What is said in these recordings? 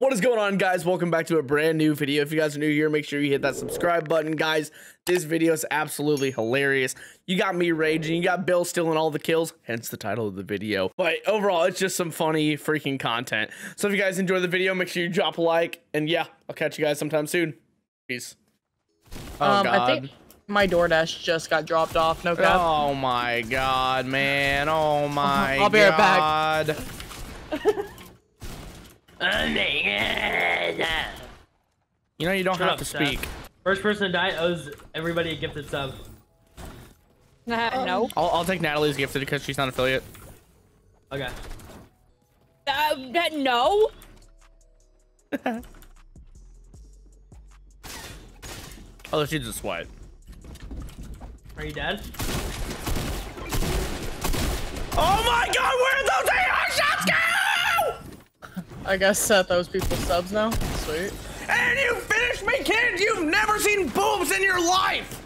What is going on guys? Welcome back to a brand new video. If you guys are new here, make sure you hit that subscribe button. Guys, this video is absolutely hilarious. You got me raging, you got Bill stealing all the kills, hence the title of the video. But overall, it's just some funny freaking content. So if you guys enjoy the video, make sure you drop a like. And yeah, I'll catch you guys sometime soon. Peace. Oh, um, God. I think my DoorDash just got dropped off. No cap. Oh my God, man. Oh my I'll be right back. You know you don't Shut have up, to speak. Seth. First person to die owes everybody a gifted sub. Uh, no. I'll, I'll take Natalie's gifted because she's not an affiliate. Okay. Uh, no. oh, she's a sweat. Are you dead? Oh my god, where are those AR shots go? I guess set those people subs now. Sweet. And you finished me, kid! You've never seen boobs in your life!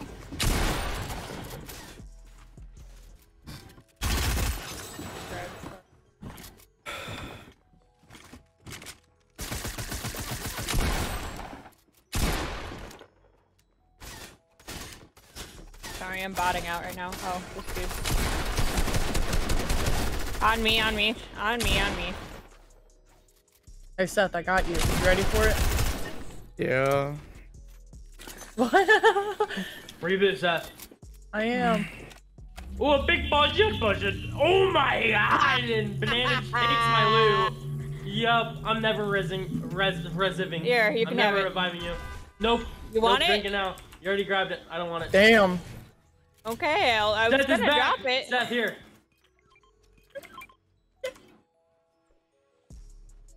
Sorry, I'm botting out right now. Oh, this dude. On me, on me, on me, on me. Hey Seth, I got you. You ready for it? Yeah. What? Reboot Seth. I am. Oh, a big budget budget. Oh my god! And banana takes my loot. Yup, I'm never resing, res, resiving. Here, you can I'm have never it. reviving you. Nope. You want nope, it? Drink it now. You already grabbed it. I don't want it. Damn. Okay, I'll, I was Seth gonna drop it. Seth, here.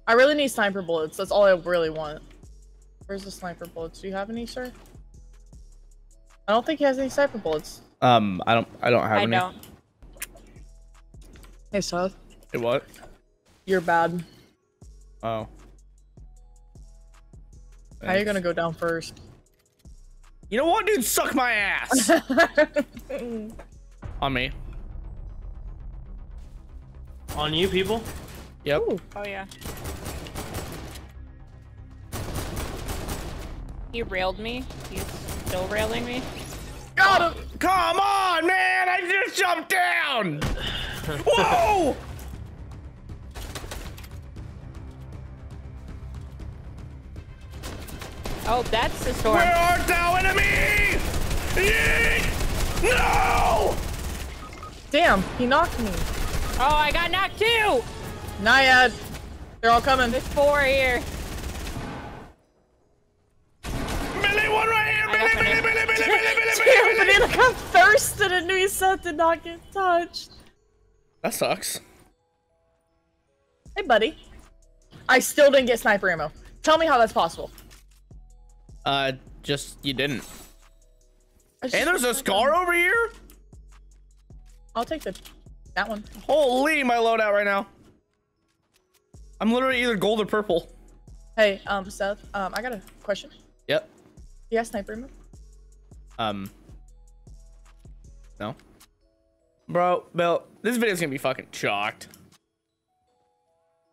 I really need sniper bullets. That's all I really want. Where's the sniper bullets? Do you have any, sir? I don't think he has any sniper bullets. Um, I don't. I don't have I any. I don't. Hey, Seth. Hey, what? You're bad. Oh. Thanks. How are you gonna go down first? You know what, dude? Suck my ass. On me. On you, people. Yep. Ooh. Oh yeah. He railed me. He's still railing me. Got him! Come on, man! I just jumped down! Whoa! Oh, that's the storm. Where art thou, enemy? Yeet! No! Damn, he knocked me. Oh, I got knocked too! Naiad! They're all coming. There's four here. And did not get touched. That sucks. Hey, buddy. I still didn't get sniper ammo. Tell me how that's possible. Uh, just you didn't. And there's a scar over here. I'll take the that one. Holy, my loadout right now. I'm literally either gold or purple. Hey, um, Seth, um, I got a question. Yep. Yeah, sniper ammo? Um. No. Bro, Bill, this video's gonna be fucking shocked.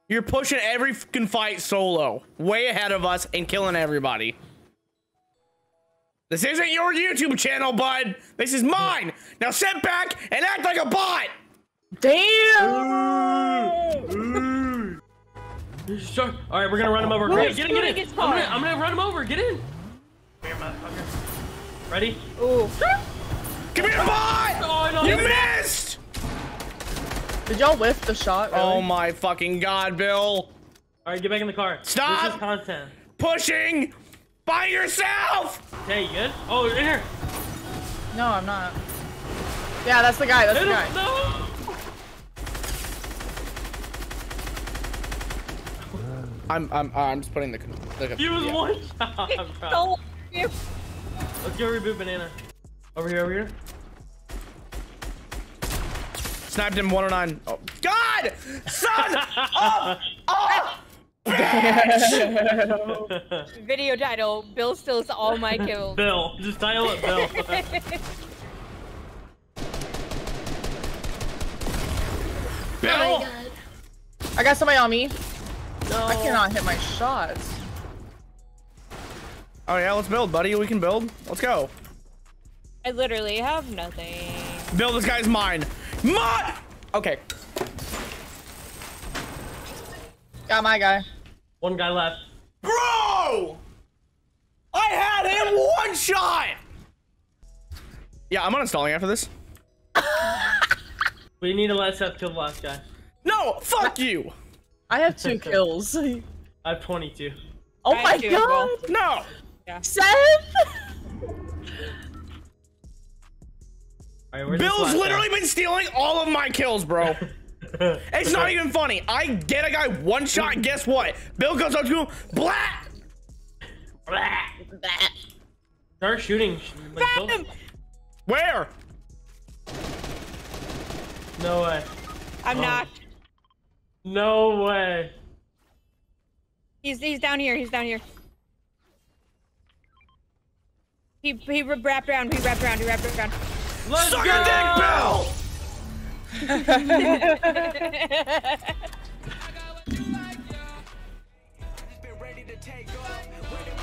You're pushing every fucking fight solo, way ahead of us, and killing everybody. This isn't your YouTube channel, bud. This is mine. Now sit back and act like a bot. Damn. Sure. All right, we're gonna run him over. Great, get in, get in. I'm gonna, I'm gonna run him over. Get in. Here, motherfucker. Ready? Ooh. Come here, boy! Oh, no, you missed! Did y'all whiff the shot? Really? Oh my fucking god, Bill! Alright, get back in the car. Stop! This is content. Pushing! By yourself! Hey, you good? Oh, in here! No, I'm not. Yeah, that's the guy, that's Hit the guy. No! I'm I'm uh, I'm just putting the. the he was yeah. one shot. Let's go reboot banana. Over here, over here. Sniped him 109. Oh, God! Son of Video title, Bill steals all my kills. Bill. Just title it Bill. Bill! Oh I got somebody on me. No. I cannot hit my shots. Oh yeah, let's build, buddy. We can build. Let's go. I literally have nothing. Bill, this guy's mine. Mine. Okay. Got my guy. One guy left. Bro! I had him one shot! Yeah, I'm uninstalling after this. We need to let Seth kill the last guy. No, fuck you! I have two kills. I have 22. Oh I my do, god! No! Seth! Alright, where's Bill's last literally been stealing all of my kills, bro. It's not even funny. I get a guy one shot, guess what? Bill goes up to him, blah! Start shooting. Like, Found him! Where? No way. I'm Oh. knocked. No way. He's he's down here. He's down here. He he wrapped around. He wrapped around. He wrapped around. Let's Suck go! a dick, Bill! been ready to take off. Waiting